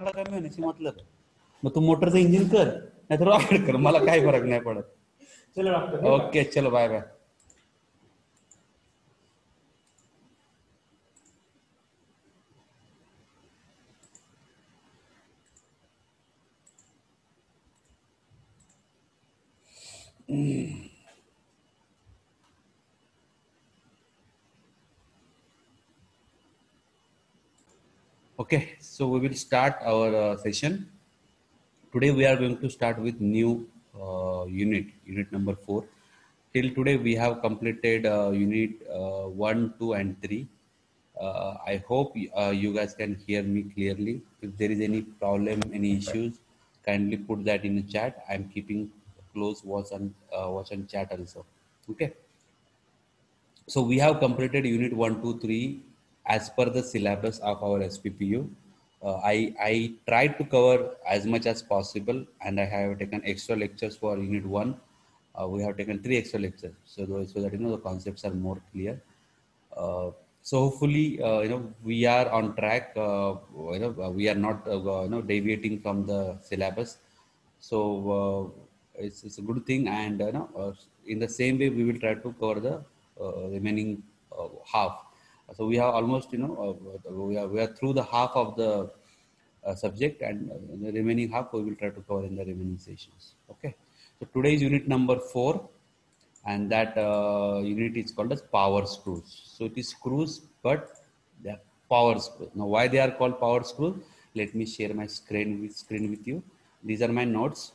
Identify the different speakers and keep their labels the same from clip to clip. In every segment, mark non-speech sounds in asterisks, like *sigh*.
Speaker 1: आकडा कमी होण्याची मतलब. मग तू मोटरचं इंजिन कर नाही तर रॉकेट कर. मला काही फरक नाही पडत.
Speaker 2: चलो डॉक्टर
Speaker 1: ओके चलो bye bye Okay, so we will start our uh, session. Today we are going to start with new uh, unit, unit number four. Till today we have completed uh, unit uh, one, two, and three. Uh, I hope uh, you guys can hear me clearly. If there is any problem, any issues, kindly put that in the chat. I'm keeping close watch uh, watch on chat also. Okay. So we have completed unit one, two, three as per the syllabus of our SPPU. Uh, I, I tried to cover as much as possible and I have taken extra lectures for unit one. Uh, we have taken three extra lectures so, tho- so that you know the concepts are more clear. Uh, so hopefully uh, you know we are on track. Uh, you know we are not uh, you know deviating from the syllabus. So uh, it's, it's a good thing and you know uh, in the same way we will try to cover the uh, remaining uh, half so we have almost you know uh, we are we are through the half of the uh, subject and uh, the remaining half we will try to cover in the remaining sessions. Okay? So today is unit number 4 and that uh, unit is called as power screws. So it is screws but they are power screws. Now why they are called power screws? Let me share my screen with screen with you. These are my notes.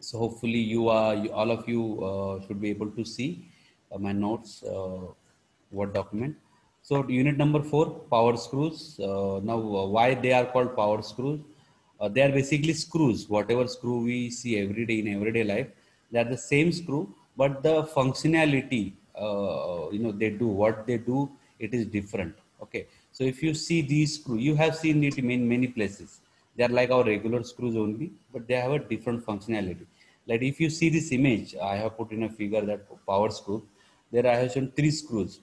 Speaker 1: So hopefully you are you, all of you uh, should be able to see uh, my notes uh, word document so unit number four power screws. Uh, now uh, why they are called power screws? Uh, they are basically screws. Whatever screw we see every day in everyday life they are the same screw but the functionality uh, you know they do what they do it is different. Okay. So if you see these screw you have seen it in many places. They are like our regular screws only but they have a different functionality. Like if you see this image i have put in a figure that power screw. There i have shown three screws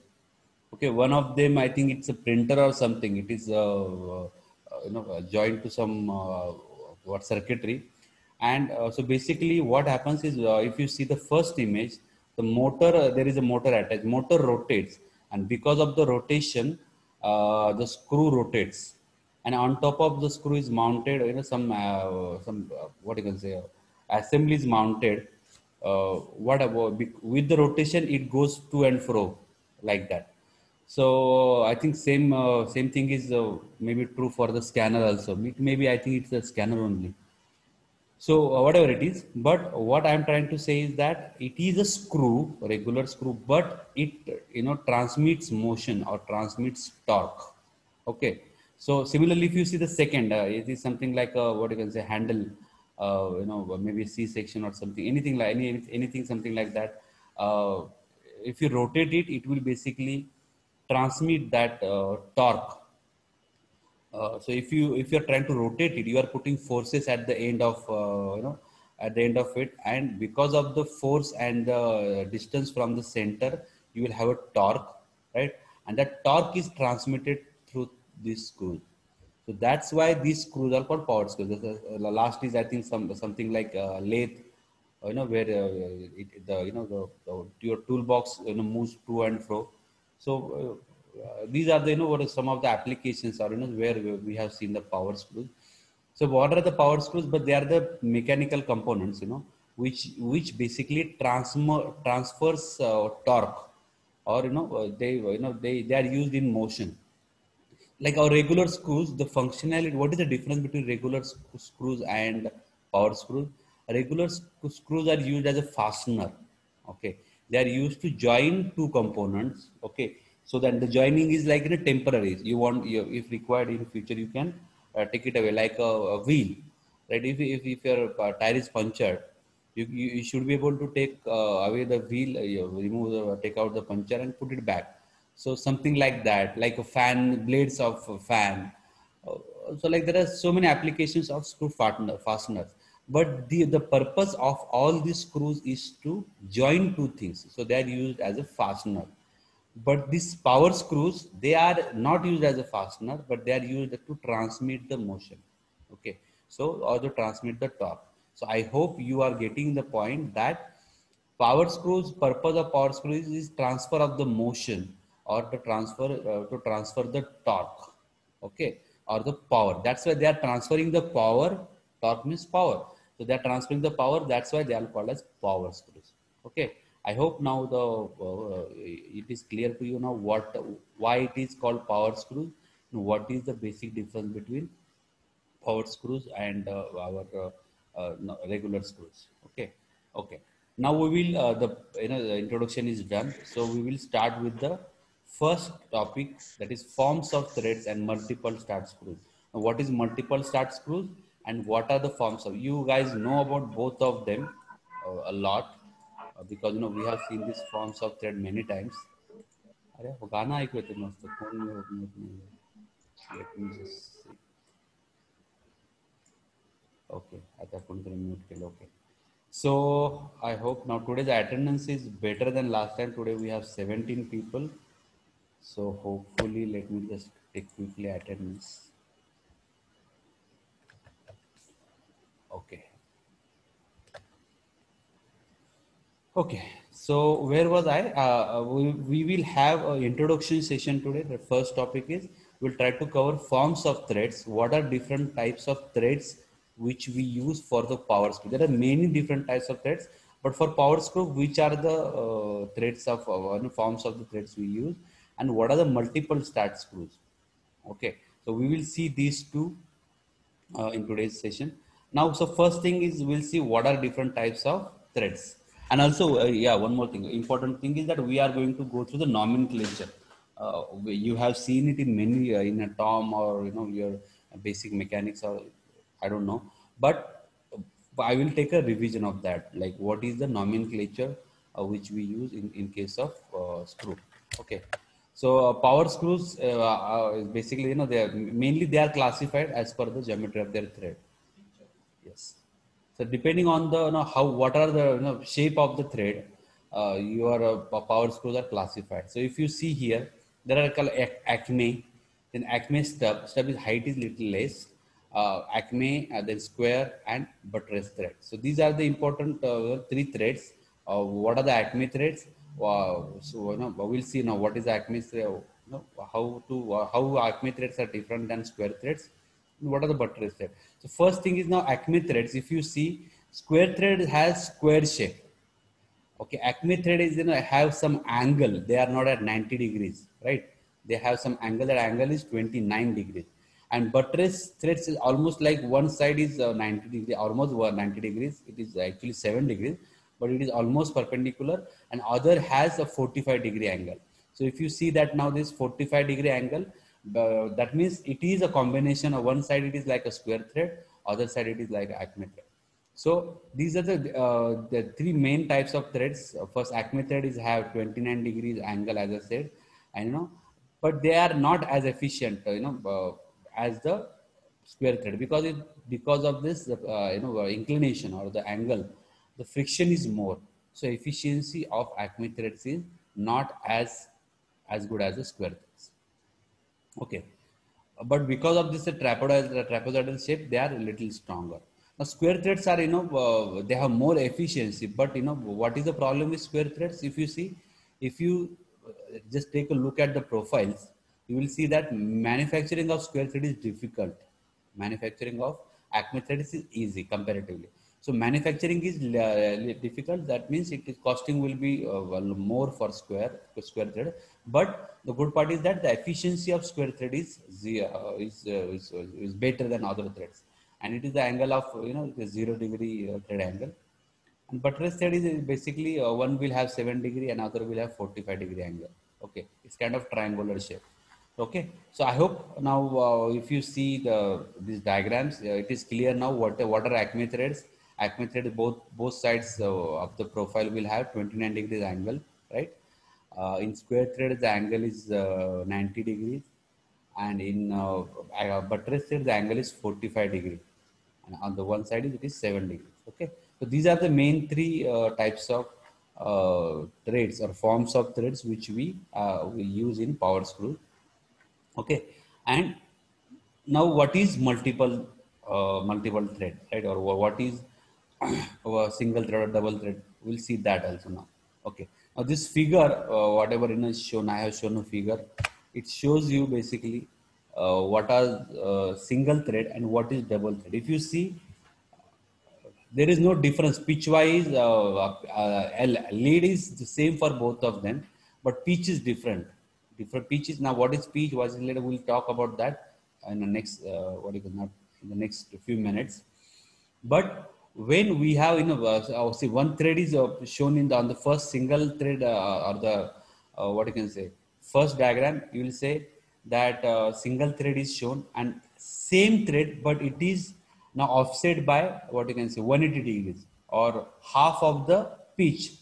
Speaker 1: okay one of them i think it's a printer or something. It is uh, uh, you know joined to some uh, what circuitry. And uh, so basically what happens is if you see the first image the motor there is a motor attached motor rotates. And because of the rotation the screw rotates. And on top of the screw is mounted you know some uh, some uh, what you can say uh, assembly is mounted uh, with the rotation it goes to and fro like that so i think same uh, same thing is uh, maybe true for the scanner also. Maybe i think it's a scanner only. So uh, whatever it is but what i'm trying to say is that it is a screw regular screw but it you know transmits motion or transmits torque. Okay? So similarly if you see the second uh, it is something like a, what you can say handle uh, you know maybe c section or something anything like any anything something like that uh, if you rotate it it will basically transmit that uh, torque. Uh, so if you if you're trying to rotate it you are putting forces at the end of uh, you know at the end of it. And because of the force and the distance from the center you will have a torque right? And that torque is transmitted through this screw. So that's why these screws are called power screws. The, last is i think some something like uh, lathe you know where uh, it, the you know the, the your toolbox you know moves to and fro so uh, these are the you know what are some of the applications or you know where we we have seen the power screws. So what are the power screws? But they are the mechanical components you know which which basically transfer transfers uh, torque or you know uh, they you know they they are used in motion. Like our regular screws the functionality what is the difference between regular screws and power screws? Regular sc- screws are used as a fastener okay they are used to join two components okay? So then the joining is like in a temporary. You want you, if required in future you can uh, take it away like a, a wheel right? If, if, if your uh, tire is punctured you, you, you should be able to take uh, away the wheel uh, you remove the take out the puncture and put it back. So something like that like a fan blades of fan. Uh, so like there are so many applications of screw fastener, fasteners but the the purpose of all these screws is to join two things so they are used as a fastener but these power screws they are not used as a fastener but they are used to transmit the motion Okay, so or to transmit the torque. So I hope you are getting the point that power screws purpose of power screws is transfer of the motion or to transfer uh, to transfer the torque. Okay, or the power. That's why they are transferring the power. Torque means power. So they are transferring the power. That's why they are called as power screws. Okay. I hope now the uh, it is clear to you now what why it is called power screws what is the basic difference between power screws and uh, our uh, uh regular screws. Okay, okay. Now we will uh, the you know the introduction is done, so we will start with the first topic that is forms of threads and multiple start screws. Now, what is multiple start screws and what are the forms of? You guys know about both of them uh, a lot uh, because you know we have seen these forms of thread many times. अरे वो गाना ऐकू येते मस्त phone let me just okay आता कोणतरी mute केलं okay so i hope now today's attendance is better than last time today we have 17 people so hopefully let me just take quickly attendance Okay Okay, so where was I? Uh, uh, we, we will have an introduction session today. The first topic is we'll try to cover forms of threads. What are different types of threads which we use for the power screw? There are many different types of threads, but for power screw, which are the uh, threads of uh, forms of the threads we use, and what are the multiple start screws? Okay, so we will see these two uh, in today's session. Now, so first thing is we'll see what are different types of threads. And also uh, yeah one more thing. Important thing is that we are going to go through the nomenclature. Uh, you have seen it in many uh, in a tom or you know your basic mechanics or i don't know. But i will take a revision of that. Like what is the nomenclature uh, which we use in in case of uh, screw? Okay. So uh, power screws basically you know they are mainly they are classified as per the geometry of their thread yes so depending on the you know, how what are the you know, shape of the thread, uh, your uh, power screws are classified. So if you see here, there are called acme, then acme stub. Stub is height is little less. Uh, acme, uh, then square and buttress thread. So these are the important uh, three threads. Uh, what are the acme threads? Uh, so you know, we'll see now what is acme thread. You know, how to how acme threads are different than square threads what are the buttress thread? So first thing is now acme threads. If you see square thread has square shape. Okay, acme thread is you know have some angle. They are not at 90 degrees, right? They have some angle. That angle is 29 degrees. And buttress threads is almost like one side is uh, 90 degrees, almost 90 degrees. It is actually 7 degrees, but it is almost perpendicular. And other has a 45 degree angle. So if you see that now this 45 degree angle, that means it is a combination of one side it is like a square thread, other side it is like acme thread. So these are the uh, the three main types of threads. First, acme thread is have 29 degrees angle, as I said, and you know, but they are not as efficient, you know, uh, as the square thread because it because of this, uh, you know, inclination or the angle, the friction is more. So efficiency of acme threads is not as as good as the square thread. Okay. But because of this trapezoidal, shape, they are a little stronger. Now, square threads are, you know, uh, they have more efficiency. But, you know, what is the problem with square threads? If you see, if you uh, just take a look at the profiles, you will see that manufacturing of square thread is difficult. Manufacturing of acme thread is easy comparatively. So manufacturing is uh, difficult. That means it is costing will be uh, more for square square thread. But the good part is that the efficiency of square thread is uh, is, uh, is, is better than other threads, and it is the angle of you know the zero degree uh, thread angle. And buttress thread is basically uh, one will have seven degree, and other will have forty five degree angle. Okay, it's kind of triangular shape. Okay, so I hope now if you see the these diagrams, it is clear now what what are acme threads acme thread both both sides uh, of the profile will have 29 degrees angle right uh, in square thread the angle is uh, 90 degrees and in uh, buttress thread the angle is 45 degrees and on the one side it is 7 degrees okay so these are the main three uh, types of uh, threads or forms of threads which we we use in power screw okay and now what is multiple uh, multiple thread, right? Or what is *coughs* a single thread or double thread? We'll see that also now. Okay. Now this figure, uh, whatever in is shown, I have shown a figure. It shows you basically uh, what are uh, single thread and what is double thread. If you see, there is no difference pitch wise. Uh, uh, lead is the same for both of them, but pitch is different. Different pitches. Now, what is pitch? What is lead? We'll talk about that in the next what is not in the next few minutes. But when we have you know uh, see one thread is uh, shown in the on the first single thread uh, or the uh, what you can say first diagram you will say that uh, single thread is shown and same thread but it is now offset by what you can say 180 degrees or half of the pitch.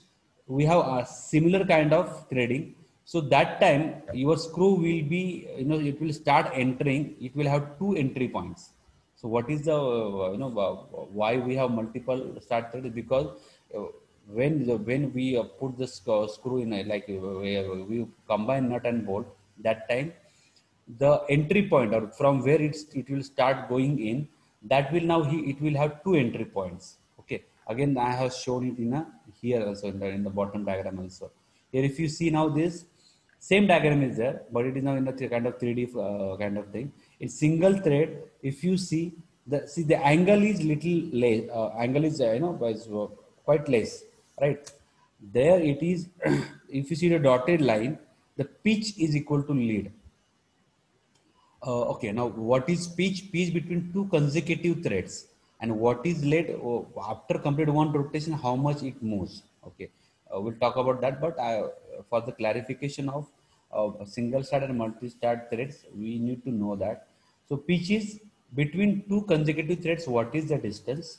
Speaker 1: We have a similar kind of threading. So that time your screw will be you know it will start entering. It will have two entry points so what is the uh, you know uh, why we have multiple start thread because uh, when the, when we put the screw in like we combine nut and bolt that time the entry point or from where it's, it will start going in that will now he, it will have two entry points. Okay. Again i have shown it in a here also in the, in the bottom diagram also. Here if you see now this same diagram is there but it is now in a kind of 3d uh, kind of thing it's single thread if you see the see the angle is little less uh, angle is uh, you know is, uh, quite less right there it is *clears throat* if you see the dotted line the pitch is equal to lead uh, okay, now what is pitch? Pitch between two consecutive threads. And what is lead oh, after complete one rotation, how much it moves. Okay, uh, we'll talk about that. But I, for the clarification of uh, single start and multi-start threads, we need to know that. So pitch is between two consecutive threads, what is the distance?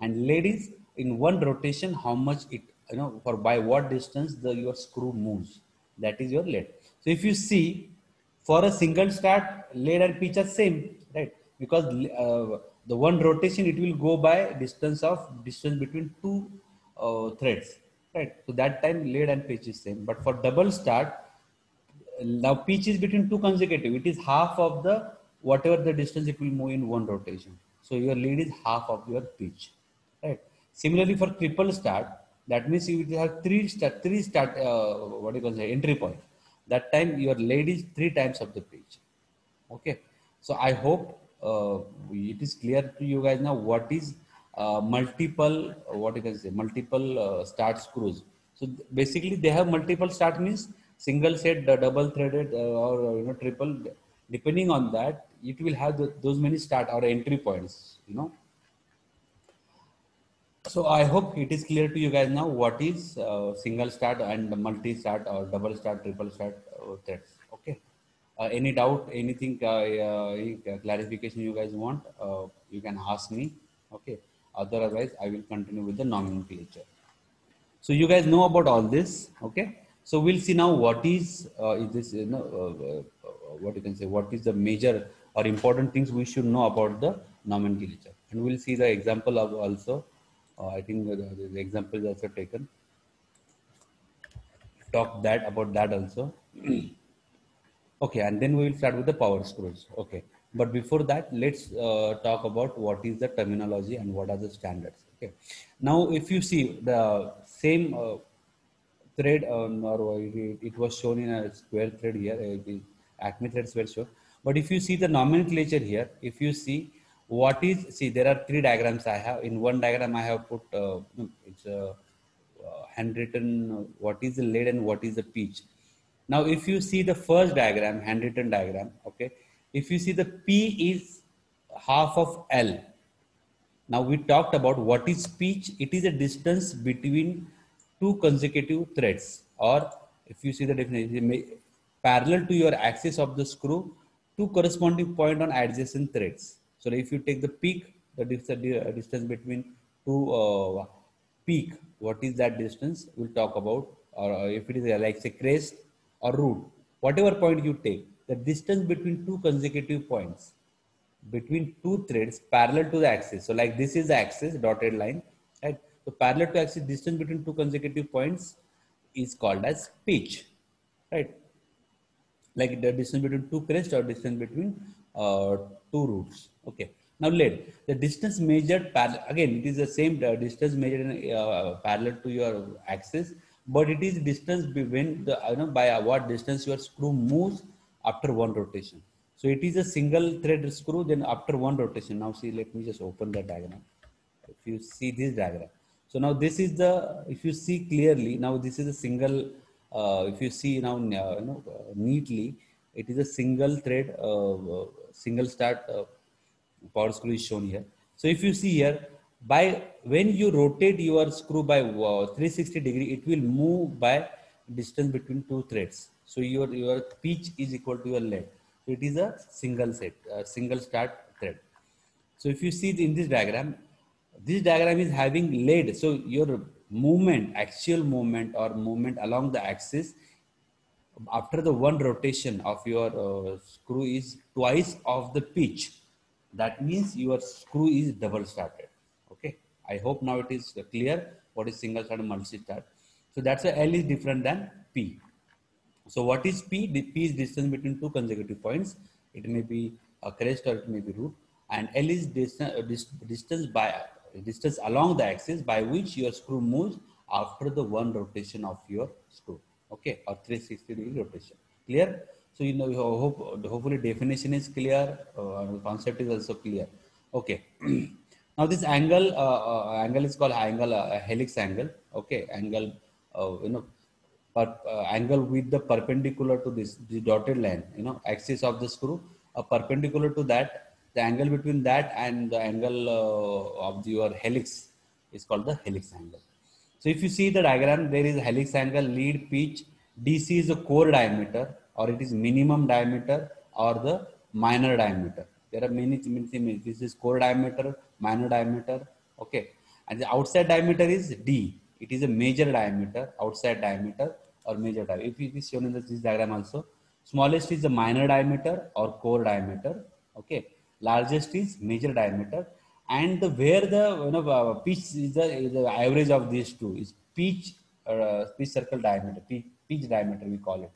Speaker 1: And lead is in one rotation, how much it, you know, for by what distance the your screw moves. That is your lead. So if you see for a single start, lead and pitch are same, right? Because uh, the one rotation, it will go by distance of distance between two uh, threads, right? So that time lead and pitch is same. But for double start, now pitch is between two consecutive. It is half of the whatever the distance it will move in one rotation. So your lead is half of your pitch, right? Similarly for triple start, that means you will have three start, three start, uh, what do you call it, entry point that time your lead is three times of the pitch okay so i hope uh, it is clear to you guys now what is uh, multiple what you can say multiple uh, start screws so basically they have multiple start means single set double threaded uh, or you know triple depending on that it will have the, those many start or entry points you know so I hope it is clear to you guys now what is uh, single start and multi start or double start, triple start uh, threads. Okay. Uh, any doubt, anything, uh, uh, any clarification you guys want, you can ask me. Okay. Otherwise, I will continue with the nomenclature. So you guys know about all this. Okay. So we'll see now what is, is this, you know, what you can say, what is the major or important things we should know about the nomenclature. And we'll see the example of also uh, I think the, the, example is also taken. Talk that about that also. *clears throat* okay, and then we will start with the power screws. Okay, but before that, let's uh, talk about what is the terminology and what are the standards. Okay, now if you see the same uh, thread um, or it, it, was shown in a square thread here, uh, Acme threads were shown. But if you see the nomenclature here, if you see what is see there are three diagrams i have. In one diagram i have put uh, it's a uh, handwritten what is the lead and what is the pitch. Now if you see the first diagram handwritten diagram okay if you see the p is half of l. Now we talked about what is pitch. It is a distance between two consecutive threads. Or if you see the definition parallel to your axis of the screw two corresponding point on adjacent threads so if you take the peak, the distance between two uh, peak, what is that distance? We'll talk about. Or uh, if it is like say crest or root, whatever point you take, the distance between two consecutive points between two threads parallel to the axis. So like this is the axis dotted line, right? So parallel to axis distance between two consecutive points is called as pitch, right? Like the distance between two crests or distance between uh, two roots. Okay. Now lead, the distance measured, parallel again, it is the same uh, distance measured in, uh, parallel to your axis, but it is distance between the, you know, by what distance your screw moves after one rotation. So it is a single thread screw, then after one rotation, now see, let me just open the diagram. If you see this diagram. So now this is the, if you see clearly, now this is a single, uh, if you see now, uh, you know, uh, neatly, it is a single thread, uh, single start power screw is shown here. So if you see here, by when you rotate your screw by 360 degree, it will move by distance between two threads. So your, your pitch is equal to your lead. So it is a single set, a single start thread. So if you see in this diagram, this diagram is having lead. So your movement, actual movement or movement along the axis after the one rotation of your uh, screw is twice of the pitch that means your screw is double started. Okay. I hope now it is clear what is single start multi start. So that's why L is different than P. So what is P? The P is distance between two consecutive points. It may be a crest or it may be root. And L is distance, uh, distance by distance along the axis by which your screw moves after the one rotation of your screw. Okay, or 360 degree rotation. Clear? So you know, hope hopefully definition is clear, uh, concept is also clear. Okay. *clears throat* now this angle, uh, uh, angle is called angle uh, helix angle. Okay, angle, uh, you know, per, uh, angle with the perpendicular to this the dotted line. You know, axis of the screw, a perpendicular to that, the angle between that and the angle uh, of your helix is called the helix angle. So if you see the diagram, there is helix angle, lead, pitch. DC is the core diameter or it is minimum diameter or the minor diameter. There are many, many. This is core diameter, minor diameter. Okay. And the outside diameter is D. It is a major diameter, outside diameter or major diameter. If it is shown in this diagram also, smallest is the minor diameter or core diameter. Okay. Largest is major diameter. And the, where the you know, uh, pitch is the, is the average of these two is pitch, uh, pitch circle diameter, pitch, pitch diameter we call it.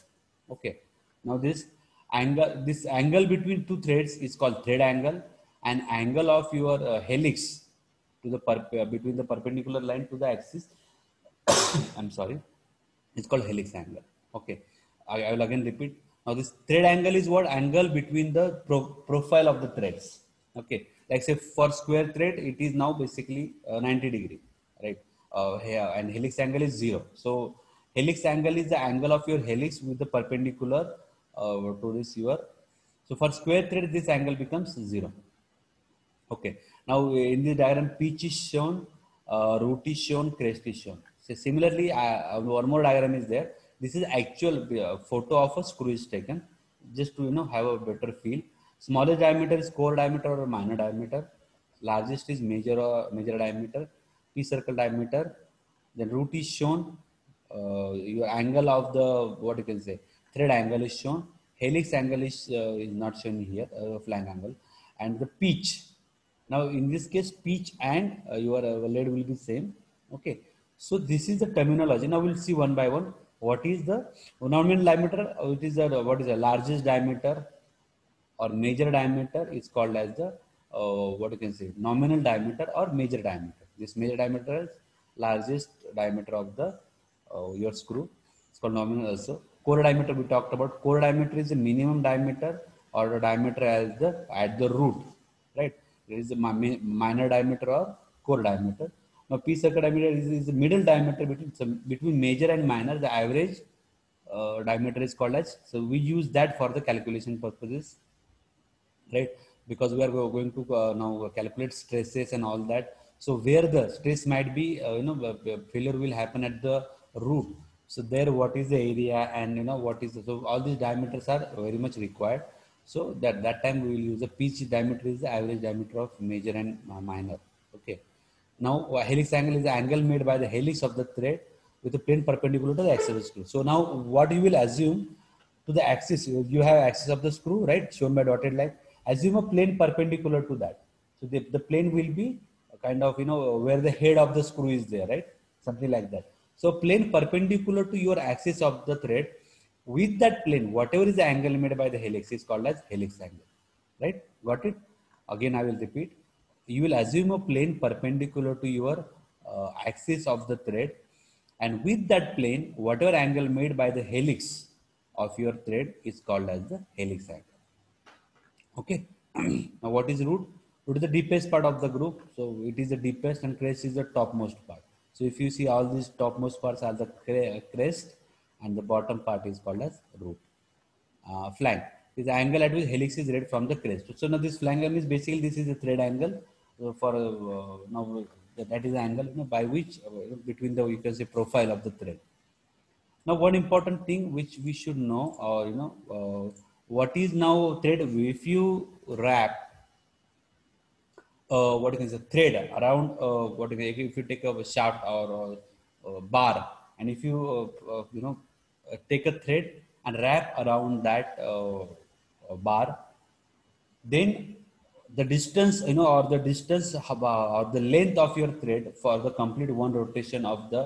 Speaker 1: Okay. Now this angle, this angle between two threads is called thread angle and angle of your uh, helix to the uh, between the perpendicular line to the axis. *coughs* I'm sorry. It's called helix angle. Okay. I, I, will again repeat. Now this thread angle is what angle between the pro profile of the threads. Okay. Like say for square thread, it is now basically uh, 90 degree, right? Uh, here and helix angle is zero. So helix angle is the angle of your helix with the perpendicular uh, to this your so for square thread this angle becomes zero okay now in the diagram pitch is shown uh, root is shown crest is shown so similarly uh, one more diagram is there this is actual uh, photo of a screw is taken just to you know have a better feel Smaller diameter is core diameter or minor diameter largest is major or major diameter p circle diameter then root is shown uh, your angle of the what you can say thread angle is shown. Helix angle is, uh, is not shown here, uh, flank angle. And the pitch. Now in this case, pitch and uh, your uh, lead will be same. Okay. So this is the terminology. Now we'll see one by one. What is the nominal diameter? It is the, what is the largest diameter or major diameter is called as the uh, what you can say nominal diameter or major diameter. This major diameter is largest diameter of the uh, your screw. It's called nominal also core diameter we talked about core diameter is the minimum diameter or the diameter as the at the root right there is a minor diameter or core diameter now p circle diameter is, is the middle diameter between so between major and minor the average uh, diameter is called as so we use that for the calculation purposes right because we are going to uh, now calculate stresses and all that so where the stress might be uh, you know failure will happen at the root so there, what is the area and you know what is the, so all these diameters are very much required. So that that time we will use the pitch diameter is the average diameter of major and minor. Now helix angle is the angle made by the helix of the thread with the plane perpendicular to the axis of the screw. So now what you will assume to the axis, you have axis of the screw, right? Shown by dotted line. Assume a plane perpendicular to that. So the, the plane will be kind of, you know, where the head of the screw is there, right? Something like that. So plane perpendicular to your axis of the thread with that plane, whatever is the angle made by the helix is called as helix angle, right? Got it? again I will repeat, you will assume a plane perpendicular to your uh, axis of the thread and with that plane, whatever angle made by the helix of your thread is called as the helix angle. Okay. *clears throat* now what is root? Root is the deepest part of the group. So it is the deepest and crest is the topmost part. So if you see all these topmost parts are the crest and the bottom part is called as root. Uh, flank is angle at which helix is read from the crest. So now this flank angle is basically this is the thread angle for uh, now that is the angle you know, by which uh, between the you can say profile of the thread. Now one important thing which we should know or you know uh, what is now thread if you wrap uh, what is a thread around uh, what if you take a shaft or a bar and if you uh, uh, you know take a thread and wrap around that bar then the distance you know or the distance or the length of your thread for the complete one rotation of the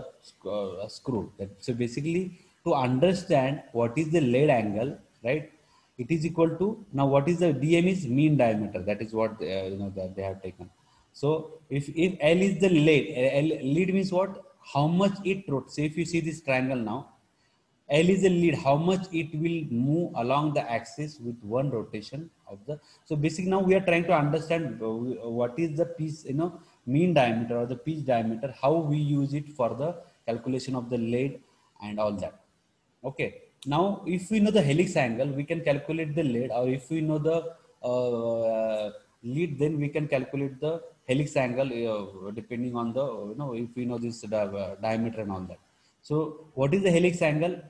Speaker 1: uh, screw. So basically to understand what is the lead angle right it is equal to now what is the dm is mean diameter. That is what uh, you know that they have taken. So if if l is the lead l, lead means what? How much it rotates. So if you see this triangle now L is the lead, how much it will move along the axis with one rotation of the, so basically now we are trying to understand uh, what is the piece, you know, mean diameter or the pitch diameter, how we use it for the calculation of the lead and all that. Okay. Now, if we know the helix angle, we can calculate the lead or if we know the uh, lead, then we can calculate the helix angle uh, depending on the, you know, if we know this uh, diameter and all that. So what is the helix angle?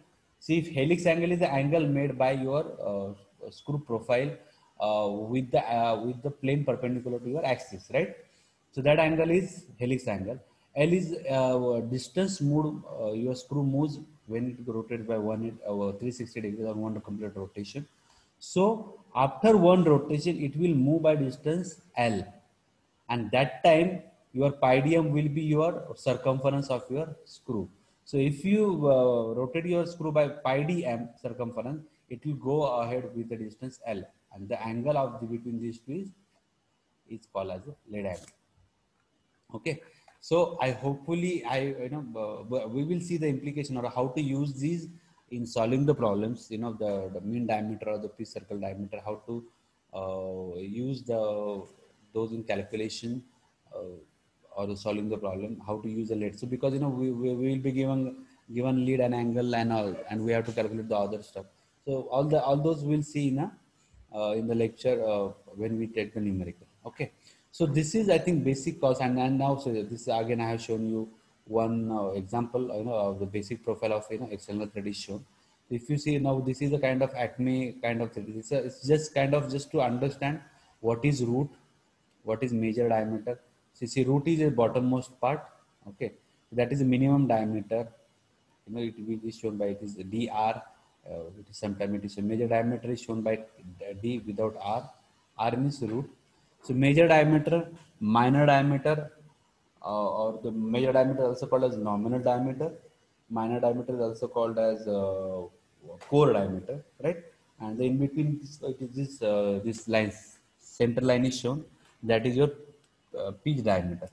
Speaker 1: See if helix angle is the angle made by your uh, screw profile uh, with the uh, with the plane perpendicular to your axis, right? So that angle is helix angle. L is uh, distance moved, uh, your screw moves when it rotates by one uh, 360 degrees or one complete rotation. So after one rotation, it will move by distance L. And that time your pi d m will be your circumference of your screw. So if you uh, rotate your screw by pi d m circumference, it will go ahead with the distance L and the angle of the between these two is, is called as lead angle. Okay. So I hopefully I you know uh, we will see the implication or how to use these in solving the problems. You know the, the mean diameter or the pitch circle diameter. How to uh, use the those in calculation. Uh, or solving the problem, how to use the lead. So because you know we, we, will be given given lead and angle and all, and we have to calculate the other stuff. So all the all those we'll see in a, uh, in the lecture uh, when we take the numerical. Okay. So this is I think basic cause and, and now so this again I have shown you one uh, example you know of the basic profile of you know external thread is shown. If you see now this is a kind of acme kind of thread. It's, a, it's just kind of just to understand what is root, what is major diameter, See, see root is the bottommost part. Okay, that is the minimum diameter. You know, it will be shown by it is dr. Uh, it is sometimes it is a major diameter is shown by d without r. R means root. So major diameter, minor diameter, uh, or the major diameter also called as nominal diameter. Minor diameter is also called as uh, core diameter, right? And the in between this, is this uh, this line, center line is shown. That is your uh, pitch diameter.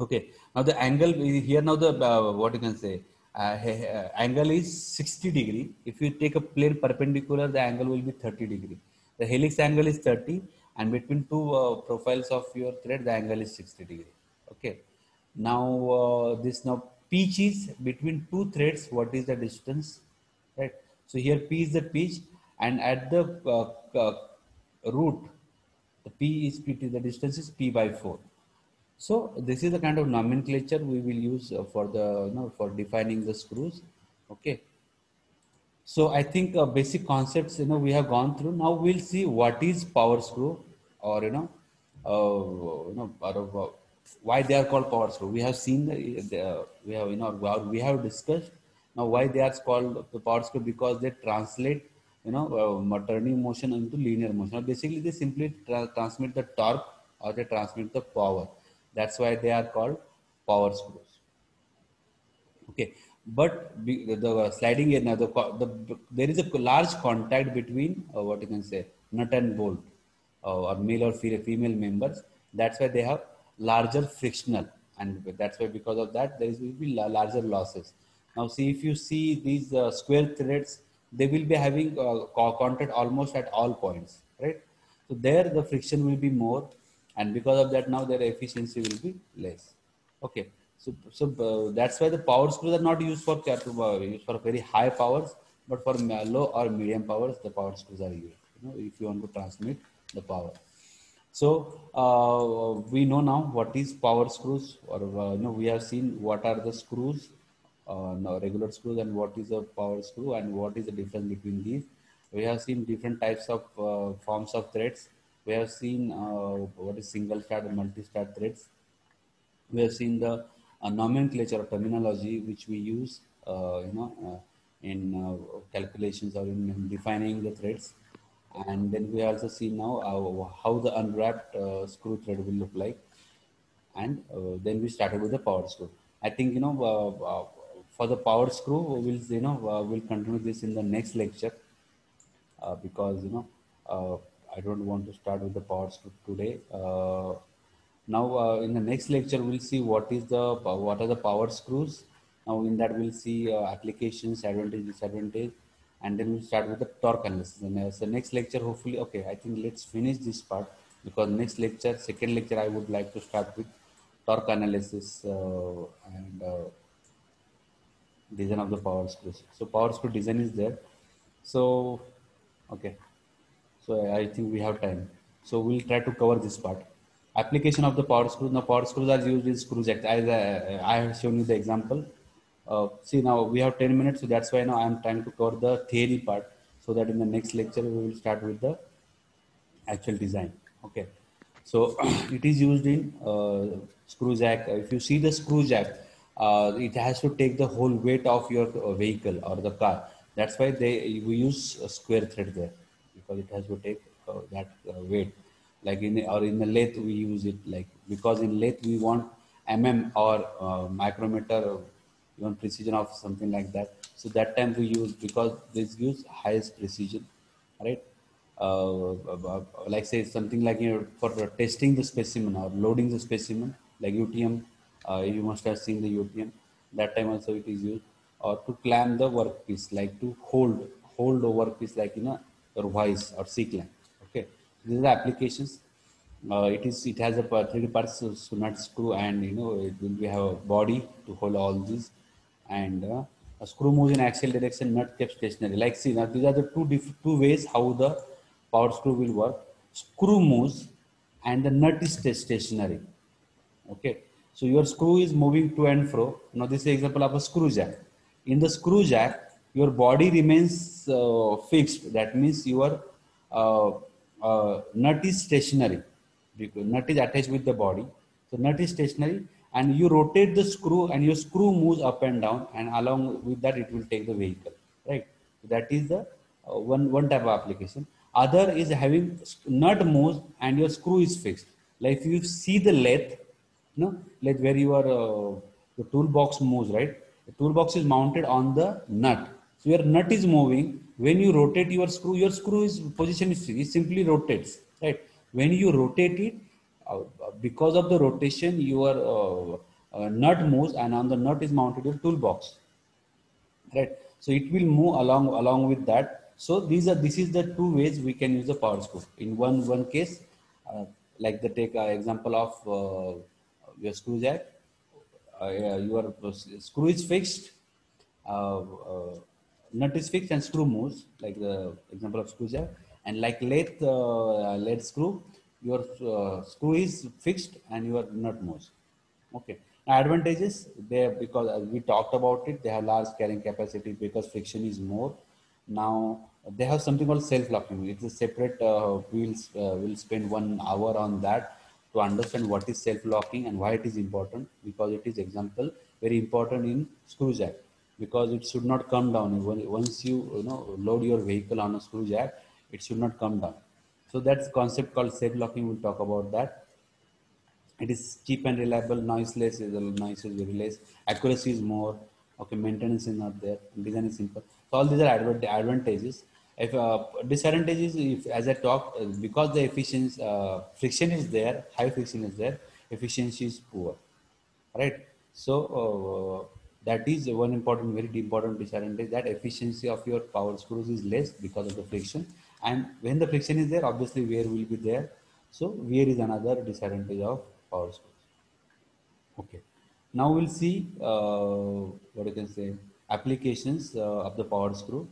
Speaker 1: Okay, now the angle here now the uh, what you can say uh, angle is 60 degree. If you take a plane perpendicular, the angle will be 30 degree. The helix angle is 30 and between two profiles of your thread, the angle is 60 degree. Okay, now this now pitch is between two threads. What is the distance? Right. So here P is the pitch and at the uh, uh, root the P is P, the distance is P by 4. So this is the kind of nomenclature we will use uh, for the, you know, for defining the screws. Okay. So I think uh, basic concepts, you know, we have gone through. Now we'll see what is power screw or, you know, uh, you know, or, uh, why they are called power screw. We have seen the, the we have, you know, we have discussed now why they are called the power screw because they translate you know uh, turning motion into linear motion. Now basically they simply tra transmit the torque or they transmit the power. That's why they are called power screws. Okay. But the, the sliding now the, the, there is a large contact between uh, what you can say nut and bolt uh, or male or female members. That's why they have larger frictional. And that's why because of that there will be larger losses. Now see if you see these uh, square threads, they will be having uh, contact almost at all points, right? So there the friction will be more and because of that now their efficiency will be less. Okay, so, so uh, that's why the power screws are not used for, uh, used for very high powers, but for low or medium powers, the power screws are used, you know, if you want to transmit the power. So uh, we know now what is power screws or uh, you know, we have seen what are the screws, uh, no, regular screws and what is a power screw and what is the difference between these. We have seen different types of uh, forms of threads. We have seen uh, what is single stud and multi-stud threads. We have seen the uh, nomenclature terminology which we use, you know, in calculations or in, in defining the threads and then we also see now uh, how the unwrapped uh, screw thread will look like and uh, then we started with the power screw i think you know uh, uh, for the power screw we'll you know uh, we'll continue this in the next lecture uh, because you know uh, i don't want to start with the power screw today uh, now in the next lecture we'll see what is the what are the power screws now in that we'll see applications advantage disadvantage and then we'll start with the torque analysis. And as the next lecture, hopefully, okay, I think let's finish this part because next lecture, second lecture, I would like to start with torque analysis uh, and uh, design of the power screws. So power screw design is there. So, okay. So I think we have time. So we'll try to cover this part. Application of the power screws. Now power screws are used in screws. As I, I have shown you the example uh, see now we have 10 minutes so that's why now i'm trying to cover the theory part so that in the next lecture we will start with the actual design okay so *clears throat* it is used in uh, screw jack if you see the screw jack uh, it has to take the whole weight of your uh, vehicle or the car that's why they we use a square thread there because it has to take uh, that uh, weight like in or in the lathe we use it like because in lathe we want mm or micrometer even precision of something like that. So that time we use because this gives highest precision, right? Uh, uh, like say something like you know for testing the specimen or loading the specimen like UTM, uh, you must have seen the UTM. That time also it is used or to clamp the workpiece, like to hold hold the workpiece like in a vice or C clamp. Okay, these are the applications. Uh, it is it has a 3D parts so nut screw and you know it will be have a body to hold all these and uh, a screw moves in axial direction, nut kept stationary. Like see, now these are the two two ways how the power screw will work. Screw moves and the nut is stationary. Okay, so your screw is moving to and fro. Now this is example of a screw jack. In the screw jack, your body remains uh, fixed. That means your uh, uh, nut is stationary. Because nut is attached with the body. So nut is stationary and you rotate the screw and your screw moves up and down and along with that it will take the vehicle right that is the uh, one one type of application other is having nut moves and your screw is fixed like if you see the lathe you know like where your uh, the toolbox moves right? The toolbox is mounted on the nut. So your nut is moving. When you rotate your screw your screw is position is it simply rotates right? When you rotate it uh, because of the rotation your uh, uh, nut moves and on the nut is mounted your toolbox right? So it will move along along with that. So these are this is the two ways we can use the power screw. In one one case uh, like the take example of uh, your screw jack your screw is fixed nut is fixed and screw moves like the example of screw jack and like lathe lathe screw your uh, screw is fixed and your nut moves. Okay. Now advantages there because we talked about it, they have large carrying capacity because friction is more. Now they have something called self-locking. It's a separate. Uh, we'll uh, we'll spend one hour on that to understand what is self-locking and why it is important. Because it is example very important in screw jack because it should not come down. Once you you know load your vehicle on a screw jack, it should not come down so that's concept called self-locking We'll talk about that. It is cheap and reliable, noiseless, is a noise is very less, accuracy is more. Okay, maintenance is not there, design is simple. So all these are advantages. If uh, disadvantage is if as i talked uh, because the efficiency uh, friction is there high friction is there efficiency is poor right? So uh, that is one important very important disadvantage that efficiency of your power screws is less because of the friction. And when the friction is there obviously wear will be there. So wear is another disadvantage of power screws. Okay. Now we'll see uh, what you can say applications uh, of the power screw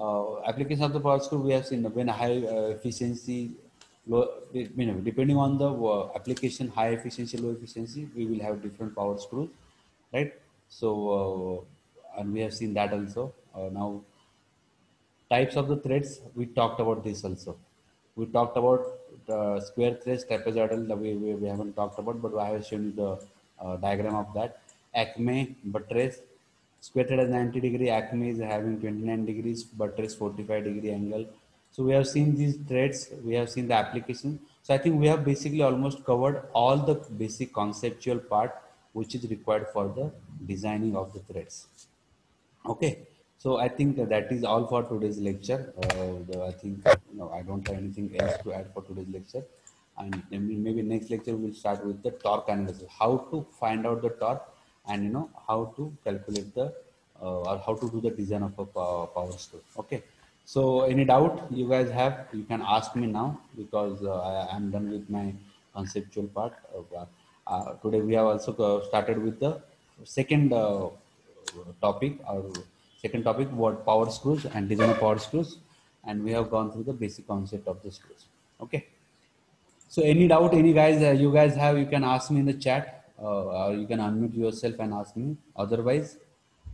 Speaker 1: uh, application of the power screw we have seen when high uh, efficiency low you know, depending on the uh, application high efficiency low efficiency we will have different power screws right? So uh, and we have seen that also. Now types of the threads we talked about this also. We talked about the square threads trapezoidal the way we, we haven't talked about but i have shown you the uh, diagram of that. Acme buttress square thread is 90 degree acme is having 29 degrees buttress 45 degree angle. So we have seen these threads we have seen the application. So i think we have basically almost covered all the basic conceptual part which is required for the designing of the threads. Okay so i think that is all for today's lecture. Uh, i think you know i don't have anything else to add for today's lecture. And maybe next lecture we'll start with the torque analysis how to find out the torque and you know how to calculate the uh, or how to do the design of a power screw okay. So any doubt you guys have you can ask me now because uh, I am done with my conceptual part. Uh, today we have also started with the second topic or second topic what power screws and design of power screws and we have gone through the basic concept of the screws. Okay. So any doubt any guys uh, you guys have you can ask me in the chat or you can unmute yourself and ask me otherwise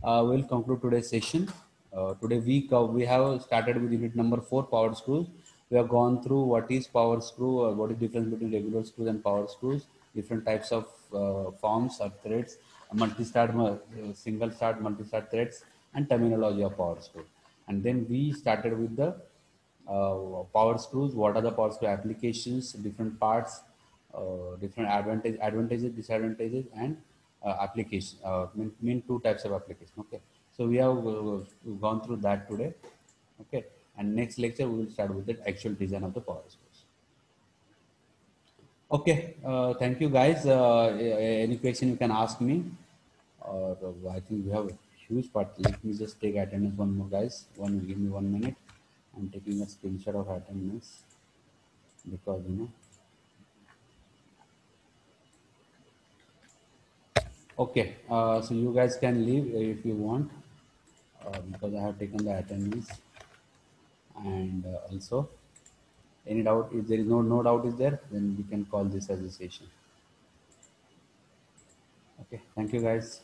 Speaker 1: uh, we'll conclude today's session today we we have started with unit number four power screws we have gone through what is power screw what is difference between regular screws and power screws different types of uh, forms or threads, multi-start, uh, single start, multi-start threads, and terminology of power screw. And then we started with the uh, power screws. What are the power screw applications, different parts, uh, different advantage, advantages, disadvantages, and uh, application. Uh, mean, mean two types of application. Okay. So we have gone through that today. Okay. And next lecture we will start with the actual design of the power screws. Okay, uh, thank you guys. Uh, any question you can ask me, or uh, I think we have a huge part. Let me just take attendance one more, guys. One, give me one minute. I'm taking a screenshot of attendance because you know. Okay, uh, so you guys can leave if you want uh, because I have taken the attendance and uh, also any doubt if there is no no doubt is there then we can call this as a session. Okay thank you guys